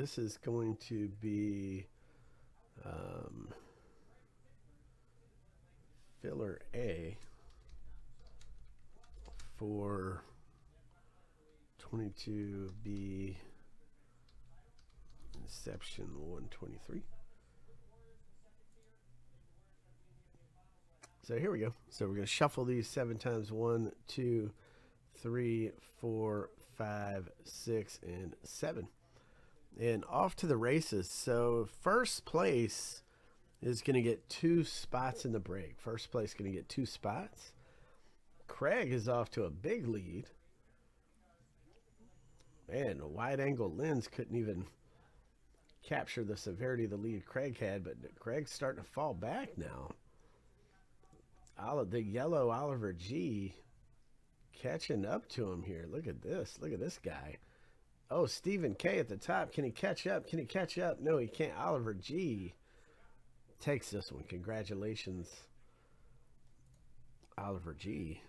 this is going to be um, filler A for 22B Inception 123. So here we go. So we're going to shuffle these seven times. One, two, three, four, five, six, and seven. And off to the races. So first place is going to get two spots in the break. First place going to get two spots. Craig is off to a big lead. Man, a wide angle lens couldn't even capture the severity of the lead Craig had, but Craig's starting to fall back now. The yellow Oliver G catching up to him here. Look at this. Look at this guy. Oh, Stephen K at the top. Can he catch up? Can he catch up? No, he can't. Oliver G takes this one. Congratulations, Oliver G.